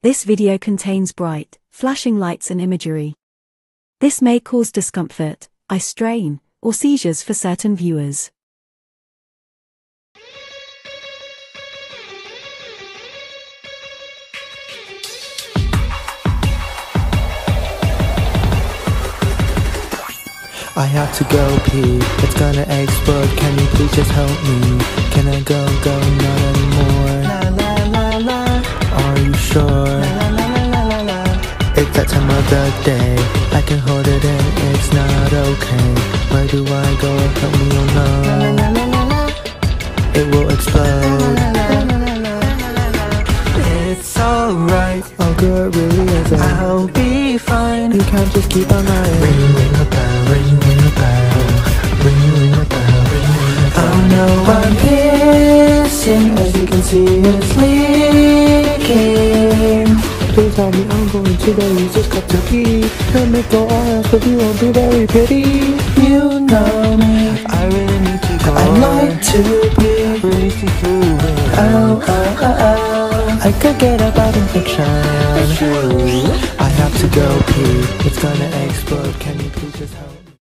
This video contains bright, flashing lights and imagery. This may cause discomfort, eye strain, or seizures for certain viewers. I have to go pee, it's gonna explode Can you please just help me? Can I go, go, not anymore? La la la la? La la It's that time of the day. I can hold it in, it's not okay. Where do I go? Help me, no? La la la la la It will explode. It's alright. Oh girl, really isn't I'll be fine. You can't just keep on lying Ring, ring a bell, ring, ring a bell. Ring, ring a bell, ring, ring a bell. Oh no, I'm pissing As you can see, it's leaking Help me, I'm going to the easiest cup to pee And make go ask, but you won't be very pretty? You know me. I really need to go. I'd like to be Really to it Oh, oh, oh, oh I could get a bad infection I have to go pee. It's gonna explode. Can you please just help